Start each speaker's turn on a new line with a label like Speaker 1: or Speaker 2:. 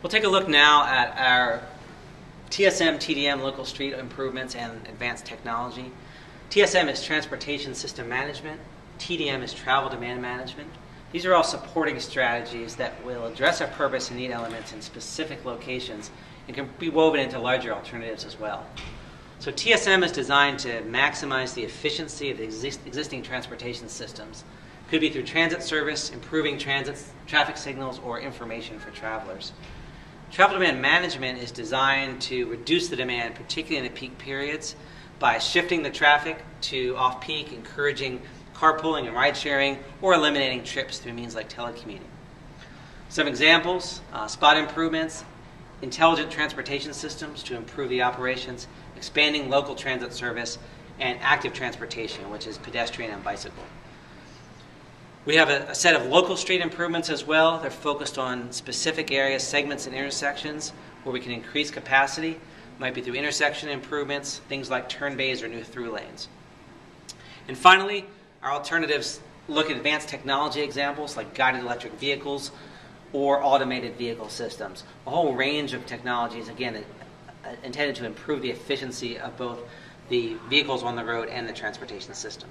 Speaker 1: We'll take a look now at our TSM, TDM, local street improvements, and advanced technology. TSM is transportation system management. TDM is travel demand management. These are all supporting strategies that will address our purpose and need elements in specific locations and can be woven into larger alternatives as well. So TSM is designed to maximize the efficiency of the exist- existing transportation systems. Could be through transit service, improving transit traffic signals, or information for travelers. Travel demand management is designed to reduce the demand, particularly in the peak periods, by shifting the traffic to off peak, encouraging carpooling and ride sharing, or eliminating trips through means like telecommuting. Some examples uh, spot improvements, intelligent transportation systems to improve the operations, expanding local transit service, and active transportation, which is pedestrian and bicycle. We have a, a, set of local street improvements as well. They're focused on specific areas, segments, and intersections where we can increase capacity. Might be through intersection improvements, things like turn bays or new through lanes. And finally, our alternatives look at advanced technology examples like guided electric vehicles or automated vehicle systems. A whole range of technologies, again, uh, intended to improve the efficiency of both the vehicles on the road and the transportation system.